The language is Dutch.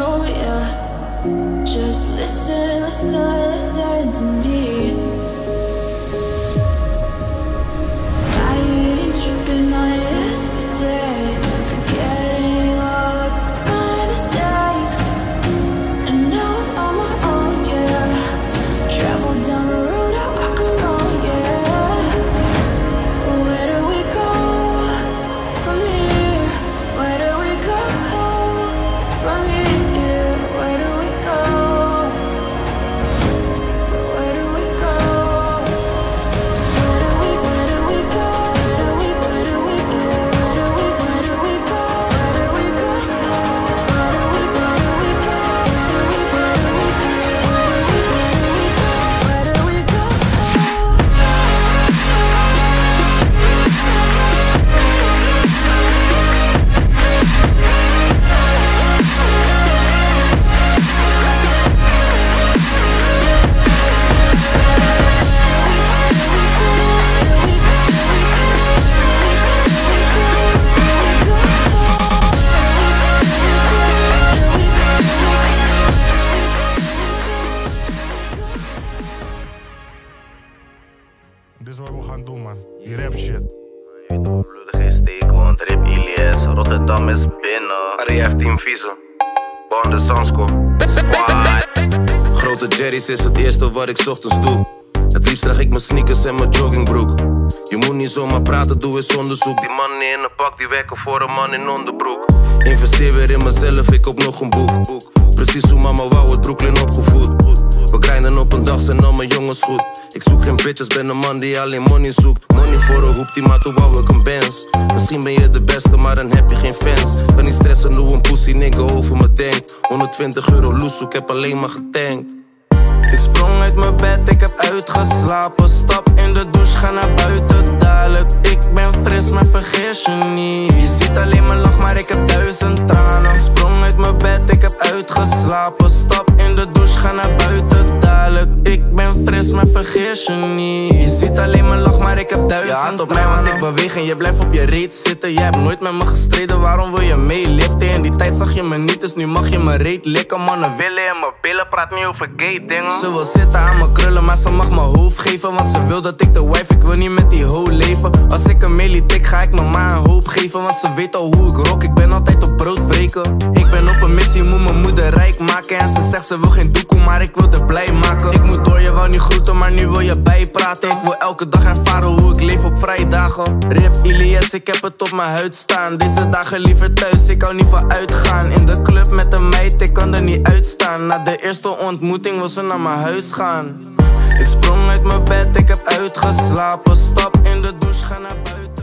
control, yeah. Just listen, listen, listen to me. Dit is wat we gaan doen, man. Die rap shit. Want Ilias, Rotterdam is binnen. Aria Team Vieze, Bond de Sansko. Squad. Grote Jerry's is het eerste wat ik ochtends doe. Het liefst draag ik mijn sneakers en mijn joggingbroek. Je moet niet zomaar praten, doe eens onderzoek. Die mannen in een pak, die werken voor een man in onderbroek. Investeer weer in mezelf, ik op nog een boek. Precies hoe mama wou het Brooklyn opgevoed. We grinden op een dag, zijn al mijn jongens goed. Ik zoek geen bitches, ben een man die alleen money zoekt. Money voor een hoep, die maakt hoe wou ik een Benz. Misschien ben je de beste, maar dan heb je geen fans. Kan niet stressen hoe een pussy nigga over me denkt. 120 euro loes, ik heb alleen maar getankt. Ik sprong uit mijn bed, ik heb uitgeslapen. Stap in de douche, ga naar buiten dadelijk. Ik ben fris, maar vergis je niet. Vergis je niet. Je ziet alleen mijn lach, maar ik heb duizend Je hand op mij, want ik beweeg en je blijft op je reet zitten. Je hebt nooit met me gestreden, waarom wil je meeliften? In die tijd zag je me niet, dus nu mag je me reet likken. Mannen willen in mijn billen, praat niet over gay dingen. Ze wil zitten aan mijn krullen, maar ze mag mijn hoofd geven. Want ze wil dat ik de wife, ik wil niet met die hoe leven. Als ik een melie tik, ga ik mijn ma een hoop geven. Want ze weet al hoe ik rock, ik ben altijd op brood breken. Ik ben op een missie, moet mijn moeder rijk maken. En ze zegt ze wil geen doekoe, maar ik wil er blij maken. Ik moet wou niet groeten, maar nu wil je bijpraten. Ik wil elke dag ervaren hoe ik leef op vrijdagen. Rip Ilias, ik heb het op mijn huid staan. Deze dagen liever thuis, ik hou niet van uitgaan. In de club met een meid, ik kan er niet uitstaan. Na de eerste ontmoeting wil ze naar mijn huis gaan. Ik sprong uit mijn bed, ik heb uitgeslapen. Stap in de douche, ga naar buiten.